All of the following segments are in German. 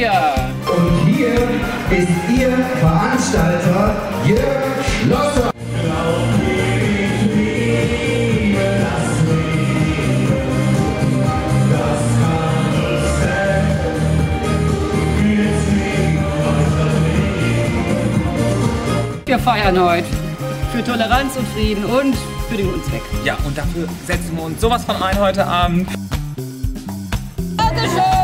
Und hier ist Ihr Veranstalter Jörg Schlosser. Feiern heute. Für Toleranz und Frieden und für den guten Zweck. Ja, und dafür setzen wir uns sowas von ein heute Abend. Kasper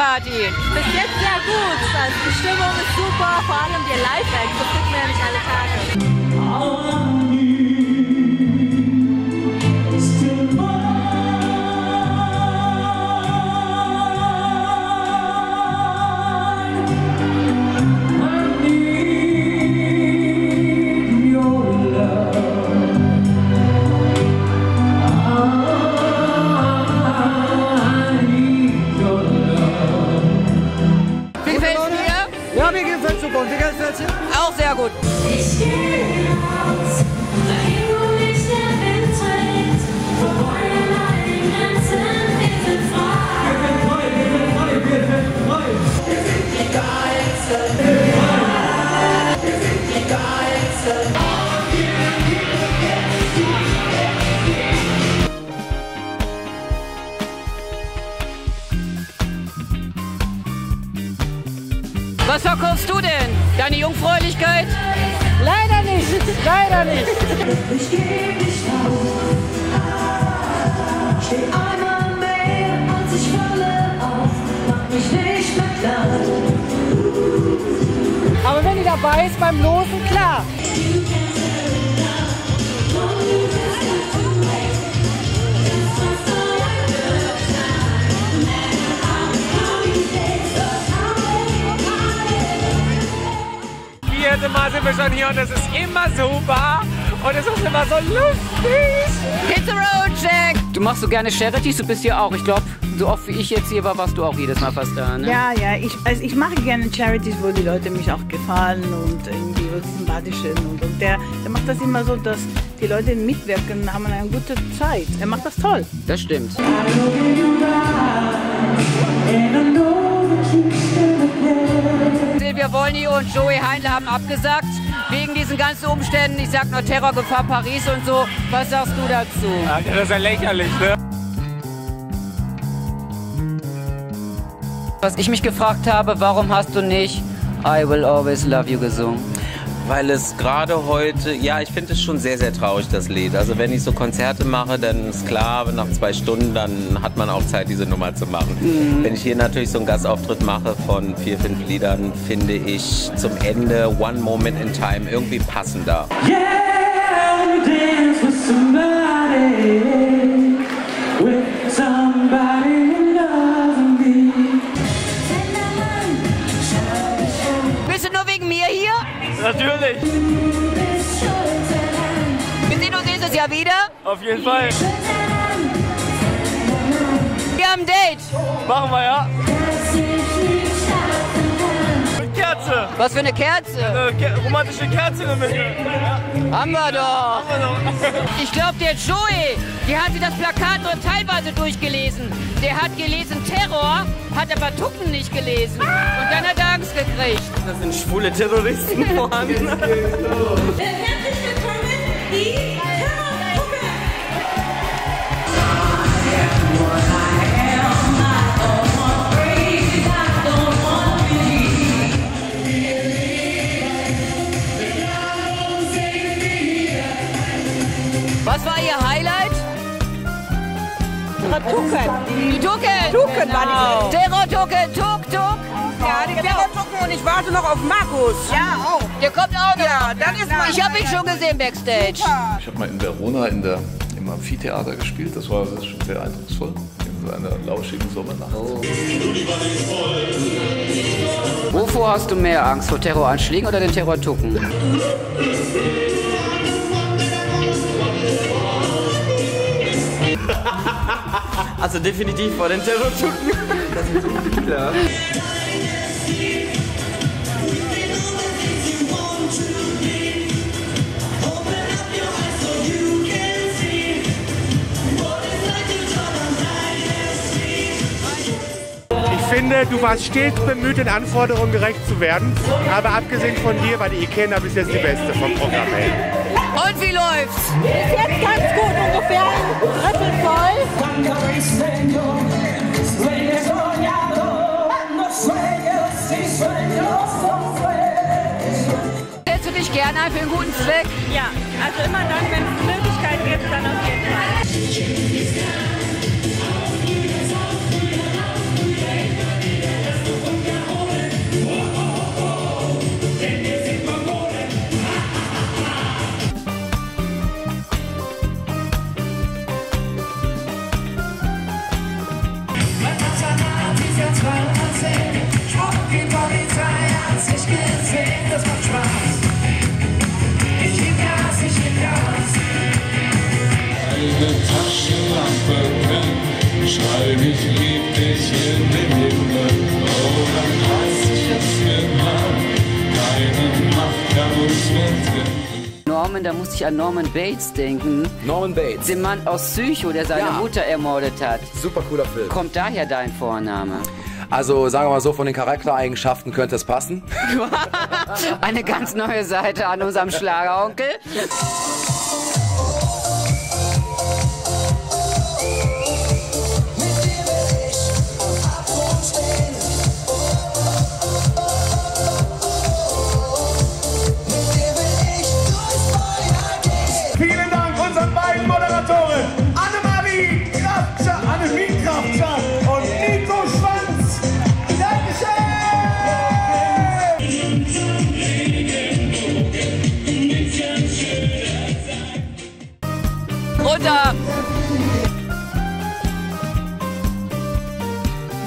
Party? Bis jetzt sehr gut. Also die Stimmung ist super, vor allem die Live-Acts. Das kriegt man ja nicht alle Tage. Was verkaufst du denn? Deine Jungfräulichkeit? Leider nicht, leider nicht. Ich geb nicht auf. Steh einmal mehr als ich falle auf. Mach mich nicht mehr klein. Aber wenn die dabei ist beim Losen, schon hier und es ist immer super. Und es ist immer so lustig. Hit the road, Jack! Du machst so gerne Charities, du bist hier auch. Ich glaube, so oft wie ich jetzt hier war, warst du auch jedes Mal fast da, ne? Ja, ja, ich, also ich mache gerne Charities, wo die Leute mich auch gefallen und irgendwie sympathisch sind. Und, und der, der macht das immer so, dass die Leute mitwirken und haben eine gute Zeit. Er macht das toll. Das stimmt. Silvia Wolny und Joey Heinle haben abgesagt wegen diesen ganzen Umständen. Ich sag nur Terrorgefahr Paris und so. Was sagst du dazu? Das ist ja lächerlich, ne? Was ich mich gefragt habe, warum hast du nicht I Will Always Love You gesungen? Weil es gerade heute, ja, ich finde es schon sehr, sehr traurig, das Lied. Also wenn ich so Konzerte mache, dann ist klar, nach zwei Stunden, dann hat man auch Zeit, diese Nummer zu machen. Wenn ich hier natürlich so einen Gastauftritt mache von vier, fünf Liedern, finde ich zum Ende One Moment in Time irgendwie passender. Bist Auf jeden Fall. Wir haben ein Date. Machen wir, ja. Mit Kerze. Was für eine Kerze. Eine Ke romantische Kerze in der Mitte. Haben wir doch. Ich glaube, der Joey, der hat sich das Plakat nur teilweise durchgelesen. Der hat gelesen Terror, hat aber Tucken nicht gelesen. Und dann hat er Angst gekriegt. Das sind schwule Terroristen vorhanden. Herzlich willkommen, die Highlight? Tucken. Die Tucken. Tucken war die Terror-Tucken, Tuk, Tuk. Ja, die Terror-Tucken und ich warte noch auf Markus. Ja, auch. Der kommt auch noch. Ja, dann ist mal- Ich habe ihn schon gesehen backstage. Ich habe mal in Verona in der, im Amphitheater gespielt. Das war das ist schon sehr eindrucksvoll. In so einer lauschigen Sommernacht. Wovor hast du mehr Angst? Vor Terroranschlägen oder den Terror-Tucken? Also definitiv vor den Terrortucken. Das sind so viele. Ich finde, du warst stets bemüht, den Anforderungen gerecht zu werden. Aber abgesehen von dir war die Ikena bis jetzt die beste vom Programm her. Und wie läuft's? Ist jetzt ganz gut, ungefähr du dich gerne ein für einen guten Zweck? Ja, also immer dann, wenn es Möglichkeiten gibt, dann auf jeden Fall. Eine Taschenlampe brennt, schreib ich lieb dich in den Himmel. Oh, dann weiß ich es genau, keine Macht kann uns mehr trennen. Norman, da muss ich an Norman Bates denken. Norman Bates. Den Mann aus Psycho, der seine Ja. Mutter ermordet hat. Super cooler Film. Kommt daher dein Vorname? Also sagen wir mal so, von den Charaktereigenschaften könnte es passen. Eine ganz neue Seite an unserem Schlageronkel.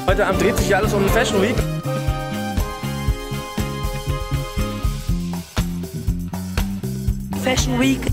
Heute Abend dreht sich ja alles um Fashion Week. Fashion Week